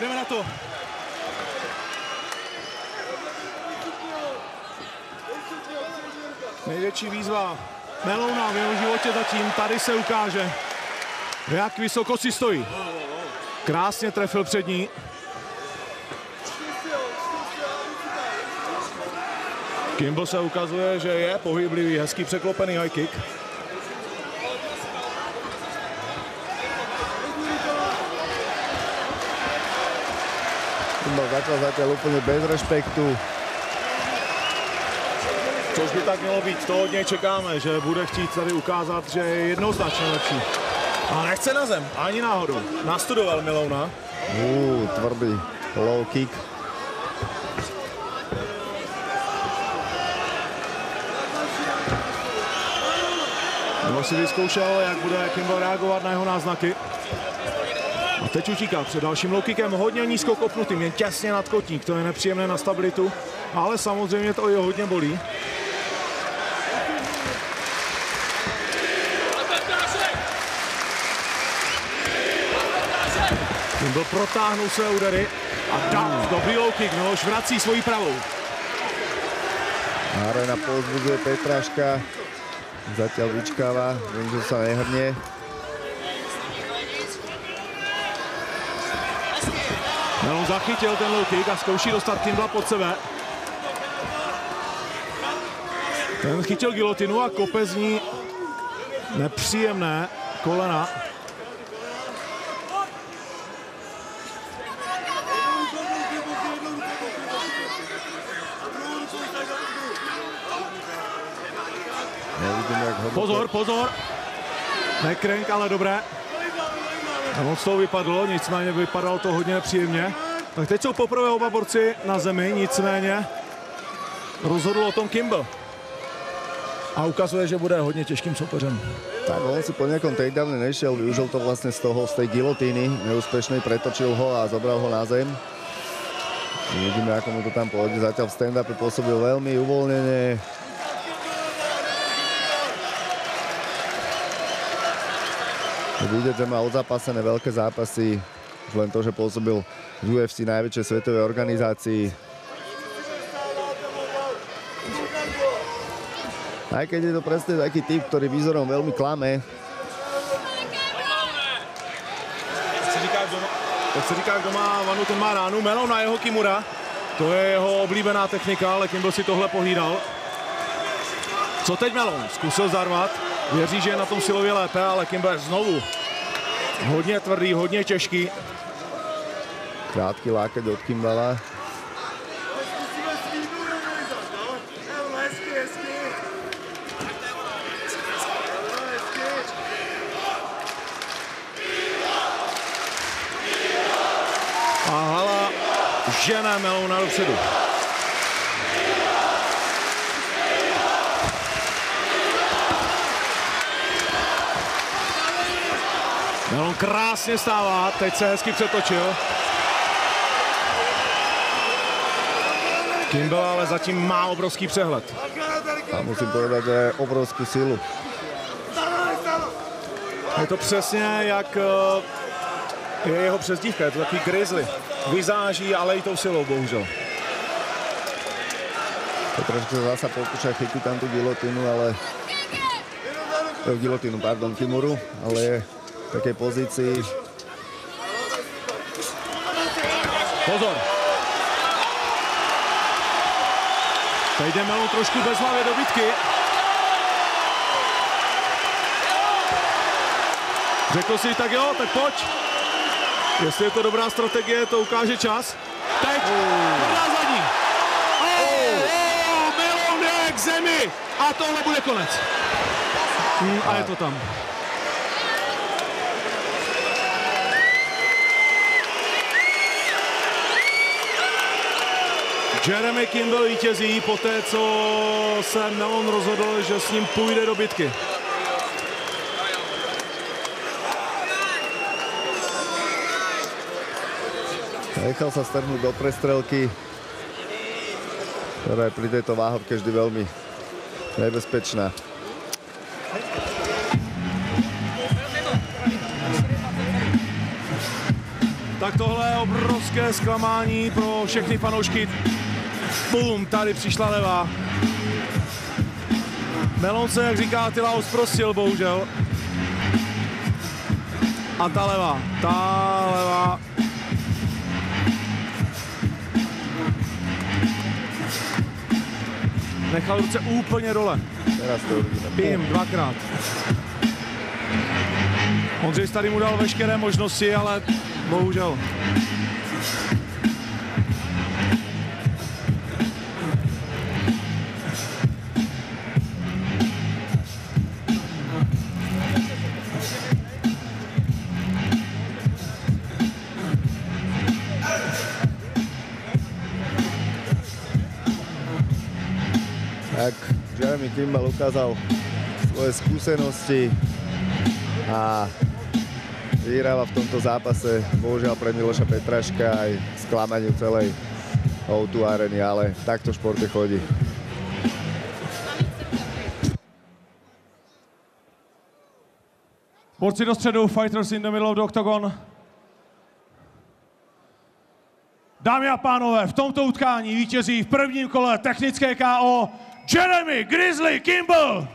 jdeme na to. Největší výzva Melouna v jeho životě zatím. Tady se ukáže, jak vysoko si stojí. Krásně trefil před ní. Kimball se ukazuje, že je pohyblivý, hezký překlopený high kick. Kimball začal zatiaľ úplne bez rešpektu. Což by tak mělo být, to od něj čekáme, že bude chtít tady ukázat, že je jednoznačně lepší. A nechce na zem, ani náhodou. Nastudoval Milouna. Uuu, tvrdý low kick. Milo si vyzkoušel, jak bude Kimball reagovat na jeho náznaky. A teď utíká před dalším low kickem, hodně nízko kopnutým, jen těsně nad kotník, to je nepříjemné na stabilitu, ale samozřejmě to i hodně bolí. Kimball protáhnul své údery a dal dobrý low kick, Miloš vrací svoji pravou. Arena pozbudzuje Petraška. Zatiaľ vyčkáva, viem, že sa nehrnie. Melon zachytil ten low kick a zkouší dostat Kimbla pod sebe. Ten chytil gilotinu a kope z ní nepříjemné kolena. Nevidím, jak ho... Pozor, pozor. Nekrenk, ale dobré. Moc toho vypadlo, nicméně vypadalo to hodně nepříjemně. Tak teď jsou poprvé oba borci na zemi, nicméně rozhodl o tom Kimball. A ukazuje, že bude hodně těžkým soupeřem. Tak on si po nejakom takedowne nešiel, využil to vlastne z toho, z tej gilotíny neúspešnej, pretočil ho a zobral ho na zem. Vidíme, ako mu to tam pôjde. Zatiaľ v stand-upe pôsobil veľmi uvoľnene. Vidieť, že má odzápasené veľké zápasy. Už len to, že pôsobil v UFC najväčšej svetovej organizácii. Aj keď je to presne taký typ, ktorý výzorom veľmi klame, Jak se říká, kdo má, vanu, ten má ránu. Melon na jeho Kimura. To je jeho oblíbená technika, ale Kimball si tohle pohlídal. Co teď Melon? Zkusil zarvat. Věří, že je na tom silově lépe, ale je znovu hodně tvrdý, hodně těžký. krátky lákať od Kimbala. A hala žene Melouna dopředu. Melon krásně stává, teď se hezky přetočil. Kimball ale zatím má obrovský přehled. A musím povedať, že obrovskú silu. Je to přesně jak eh, je jeho přezdívka, je to takový grizzly. Vyzáží, ale i tou silou, bohužel. Trošku sa zasa pokúša chytiť tam tú gilotínu, ale... Eh, Gilotínu, pardon, Kimuru, ale je v takej pozícii. Pozor. Teď jde Melon trošku bez hlavy do bitky. Řekl si, tak jo, tak pojď. Jestli je to dobrá strategie, to ukáže čas. Teď, zadní. Melon je k zemi. A tohle bude konec. A je to tam. Jeremy Kimball vítězí po té, co se Melon rozhodl, že s ním půjde do bitky. Nechal sa strhnúť do prestrelky, ktorá je pri tejto váhovke vždy veľmi nebezpečná. Tak tohle je obrovské zklamání pro všechny fanoušky. Bum, tady přišla levá. Melon se, jak říká Tylaus, prostil, bohužel. A ta levá, ta levá. Nechal ruce úplně dole. Teraz to uvidíme. Bim, dvakrát. Ondřej tady mu dal veškeré možnosti, ale bohužel. Jeremy Kimball ukázal svoje skúsenosti a vyhráva v tomto zápase bohužiaľ pre Miloša Petraška aj sklamaniu celej O2 areny, ale takto v športe chodí. Borci do středu, fighters in the middle of the octagon. Dámy a pánové, v tomto utkání vítězí v prvním kole technické KO Jeremy Grizzly Kimball.